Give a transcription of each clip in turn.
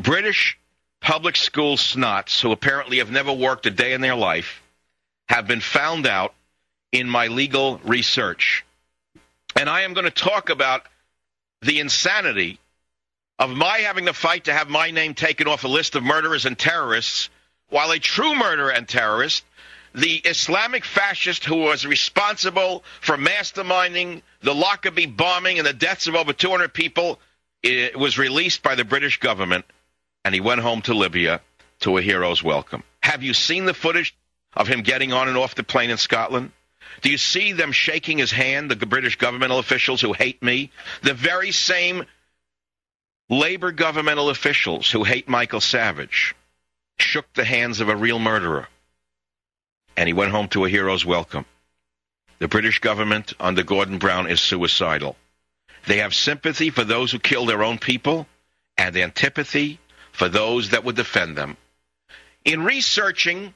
British public school snots who apparently have never worked a day in their life have been found out in my legal research. And I am going to talk about the insanity of my having to fight to have my name taken off a list of murderers and terrorists, while a true murderer and terrorist, the Islamic fascist who was responsible for masterminding the Lockerbie bombing and the deaths of over 200 people, eh, was released by the British government, and he went home to Libya to a hero's welcome. Have you seen the footage of him getting on and off the plane in Scotland? Do you see them shaking his hand, the British governmental officials who hate me? The very same labor governmental officials who hate Michael Savage shook the hands of a real murderer. And he went home to a hero's welcome. The British government under Gordon Brown is suicidal. They have sympathy for those who kill their own people and antipathy for those that would defend them. In researching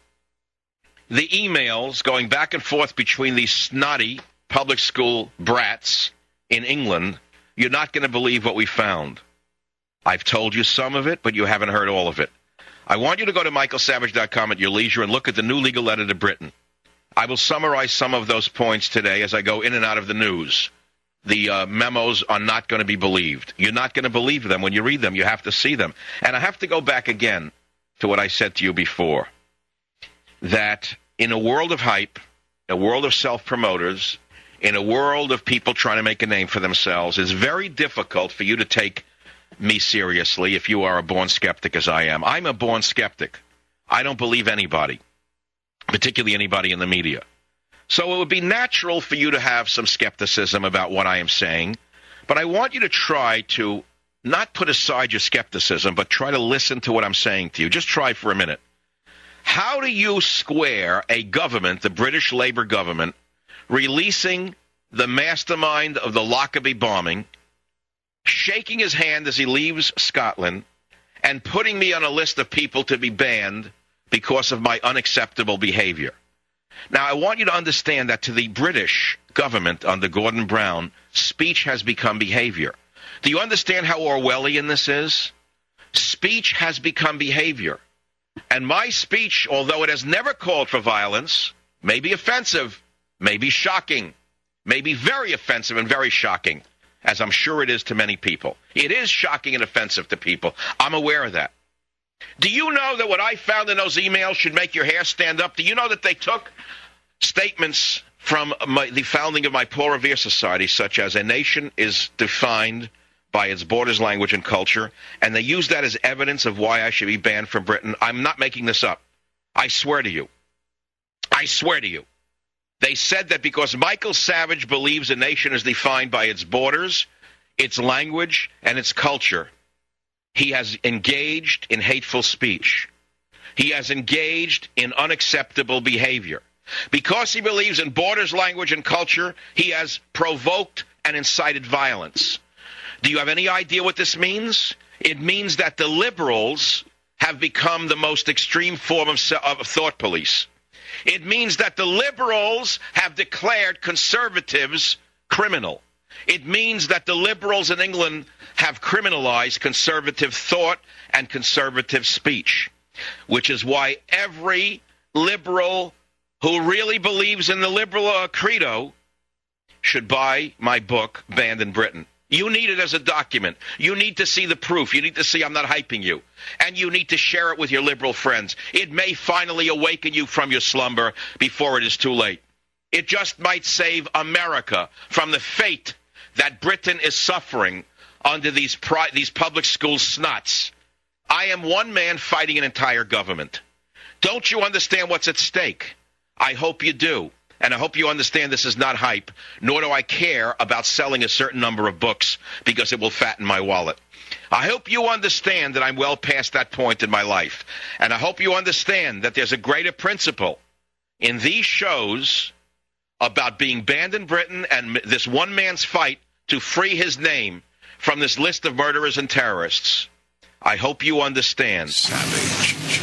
the emails going back and forth between these snotty public school brats in England, you're not going to believe what we found. I've told you some of it, but you haven't heard all of it. I want you to go to michaelsavage.com at your leisure and look at the new legal letter to Britain. I will summarize some of those points today as I go in and out of the news. The uh, memos are not going to be believed. You're not going to believe them when you read them. You have to see them. And I have to go back again to what I said to you before that in a world of hype, a world of self promoters, in a world of people trying to make a name for themselves, it's very difficult for you to take me seriously if you are a born skeptic as I am. I'm a born skeptic. I don't believe anybody, particularly anybody in the media. So it would be natural for you to have some skepticism about what I am saying, but I want you to try to not put aside your skepticism, but try to listen to what I'm saying to you. Just try for a minute. How do you square a government, the British Labour government, releasing the mastermind of the Lockerbie bombing, shaking his hand as he leaves Scotland, and putting me on a list of people to be banned because of my unacceptable behavior? Now, I want you to understand that to the British government under Gordon Brown, speech has become behavior. Do you understand how Orwellian this is? Speech has become behavior. And my speech, although it has never called for violence, may be offensive, may be shocking, may be very offensive and very shocking, as I'm sure it is to many people. It is shocking and offensive to people. I'm aware of that. Do you know that what I found in those emails should make your hair stand up? Do you know that they took statements from my, the founding of my Paul Revere Society, such as a nation is defined by its borders, language, and culture, and they use that as evidence of why I should be banned from Britain. I'm not making this up. I swear to you. I swear to you. They said that because Michael Savage believes a nation is defined by its borders, its language, and its culture, he has engaged in hateful speech. He has engaged in unacceptable behavior. Because he believes in borders, language, and culture, he has provoked and incited violence. Do you have any idea what this means? It means that the liberals have become the most extreme form of, of thought police. It means that the liberals have declared conservatives criminal. It means that the liberals in England have criminalized conservative thought and conservative speech, which is why every liberal who really believes in the liberal uh, credo should buy my book, Banned in Britain. You need it as a document. You need to see the proof. You need to see I'm not hyping you. And you need to share it with your liberal friends. It may finally awaken you from your slumber before it is too late. It just might save America from the fate that Britain is suffering under these, pri- these public school snots. I am one man fighting an entire government. Don't you understand what's at stake? I hope you do. And I hope you understand this is not hype, nor do I care about selling a certain number of books because it will fatten my wallet. I hope you understand that I'm well past that point in my life. And I hope you understand that there's a greater principle in these shows about being banned in Britain and this one man's fight to free his name from this list of murderers and terrorists. I hope you understand. Savage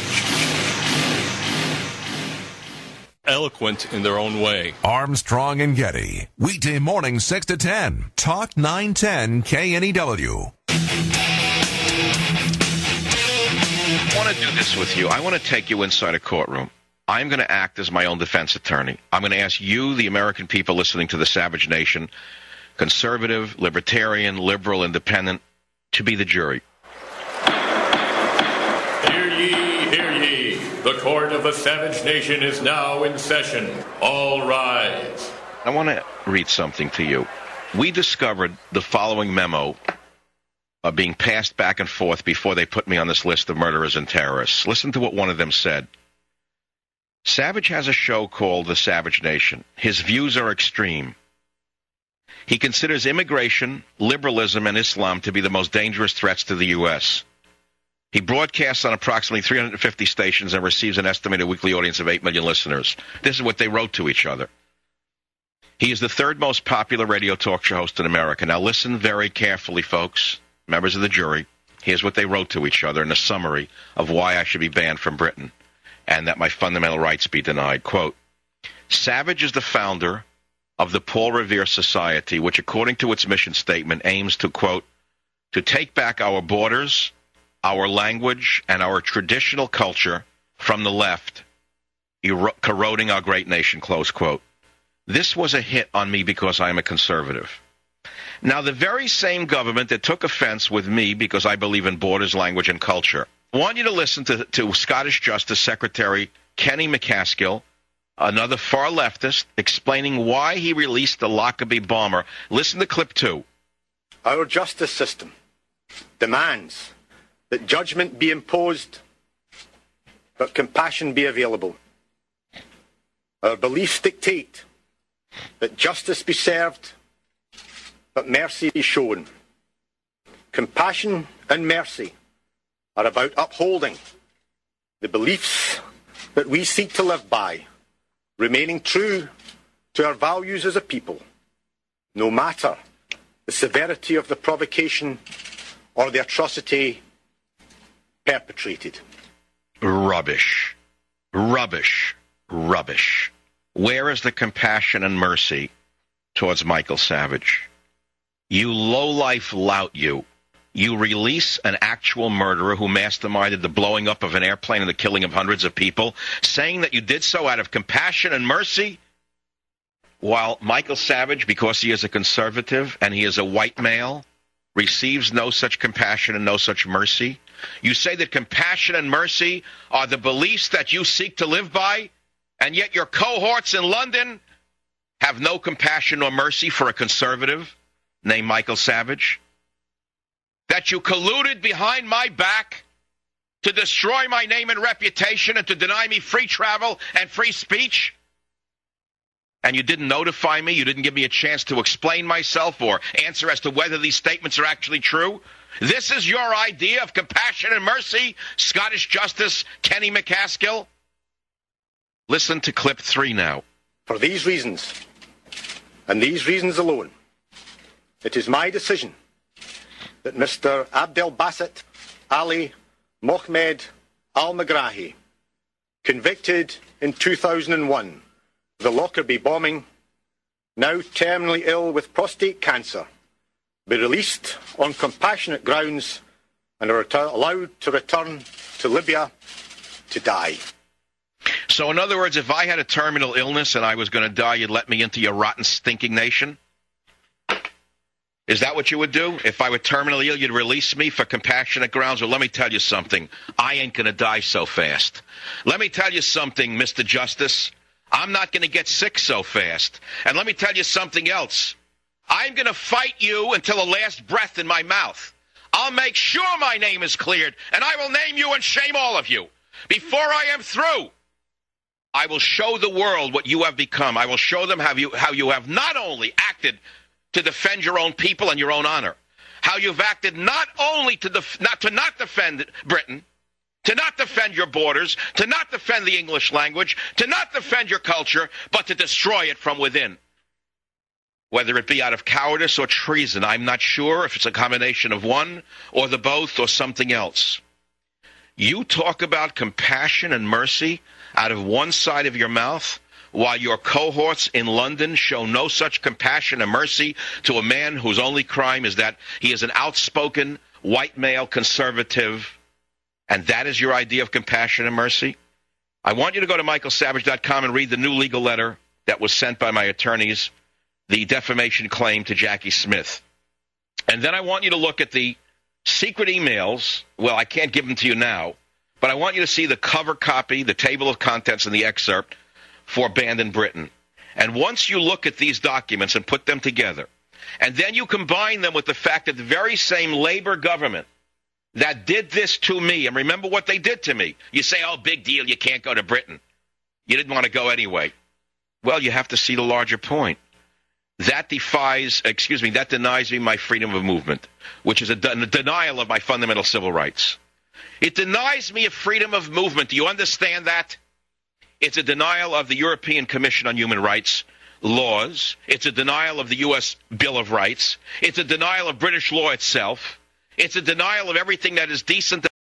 eloquent in their own way. Armstrong and Getty. Weekday morning 6 to 10. Talk 910 KNEW. I want to do this with you. I want to take you inside a courtroom. I'm going to act as my own defense attorney. I'm going to ask you, the American people listening to the Savage Nation, conservative, libertarian, liberal, independent, to be the jury. Hear ye, hear ye. The court of the Savage Nation is now in session. All rise. I want to read something to you. We discovered the following memo uh, being passed back and forth before they put me on this list of murderers and terrorists. Listen to what one of them said. Savage has a show called The Savage Nation. His views are extreme. He considers immigration, liberalism, and Islam to be the most dangerous threats to the U.S. He broadcasts on approximately 350 stations and receives an estimated weekly audience of 8 million listeners. This is what they wrote to each other. He is the third most popular radio talk show host in America. Now, listen very carefully, folks, members of the jury. Here's what they wrote to each other in a summary of why I should be banned from Britain and that my fundamental rights be denied. Quote Savage is the founder of the Paul Revere Society, which, according to its mission statement, aims to, quote, to take back our borders, our language, and our traditional culture from the left, corroding our great nation, close quote. This was a hit on me because I am a conservative. Now, the very same government that took offense with me because I believe in borders, language, and culture I want you to listen to, to Scottish Justice Secretary Kenny MacAskill, another far leftist, explaining why he released the Lockerbie bomber. Listen to clip two. Our justice system demands that judgment be imposed, but compassion be available. Our beliefs dictate that justice be served, but mercy be shown. Compassion and mercy are about upholding the beliefs that we seek to live by, remaining true to our values as a people, no matter the severity of the provocation or the atrocity perpetrated. Rubbish. Rubbish. Rubbish. Where is the compassion and mercy towards Michael Savage? You low-life lout, you you release an actual murderer who masterminded the blowing up of an airplane and the killing of hundreds of people, saying that you did so out of compassion and mercy, while Michael Savage, because he is a conservative and he is a white male, receives no such compassion and no such mercy. You say that compassion and mercy are the beliefs that you seek to live by, and yet your cohorts in London have no compassion or mercy for a conservative named Michael Savage that you colluded behind my back to destroy my name and reputation and to deny me free travel and free speech? And you didn't notify me? You didn't give me a chance to explain myself or answer as to whether these statements are actually true? This is your idea of compassion and mercy, Scottish Justice Kenny MacAskill? Listen to clip three now. For these reasons, and these reasons alone, it is my decision that Mr Abdel Basit Ali Mohamed Al Megrahi, convicted in 2001 of the Lockerbie bombing, now terminally ill with prostate cancer, be released on compassionate grounds and are allowed to return to Libya to die. So, in other words, if I had a terminal illness and I was going to die, you'd let me into your rotten, stinking nation? Is that what you would do? If I were terminally ill, you'd release me for compassionate grounds? Well, let me tell you something. I ain't going to die so fast. Let me tell you something, Mr. Justice. I'm not going to get sick so fast. And let me tell you something else. I'm going to fight you until the last breath in my mouth. I'll make sure my name is cleared, and I will name you and shame all of you. Before I am through, I will show the world what you have become. I will show them how you, how you have not only acted to defend your own people and your own honor. How you've acted not only to, def- not, to not defend Britain, to not defend your borders, to not defend the English language, to not defend your culture, but to destroy it from within. Whether it be out of cowardice or treason, I'm not sure if it's a combination of one or the both or something else. You talk about compassion and mercy out of one side of your mouth, while your cohorts in London show no such compassion and mercy to a man whose only crime is that he is an outspoken white male conservative and that is your idea of compassion and mercy, I want you to go to michaelsavage.com and read the new legal letter that was sent by my attorneys, the defamation claim to Jacqui Smith. And then I want you to look at the secret emails. Well, I can't give them to you now, but I want you to see the cover copy, the table of contents, and the excerpt for in Britain. And once you look at these documents and put them together, and then you combine them with the fact that the very same labor government that did this to me, and remember what they did to me. You say, oh, big deal, you can't go to Britain. You didn't want to go anyway. Well, you have to see the larger point. That defies, excuse me, that denies me my freedom of movement, which is a, de- a denial of my fundamental civil rights. It denies me a freedom of movement. Do you understand that? It's a denial of the European Commission on Human Rights laws. It's a denial of the U.S. Bill of Rights. It's a denial of British law itself. It's a denial of everything that is decent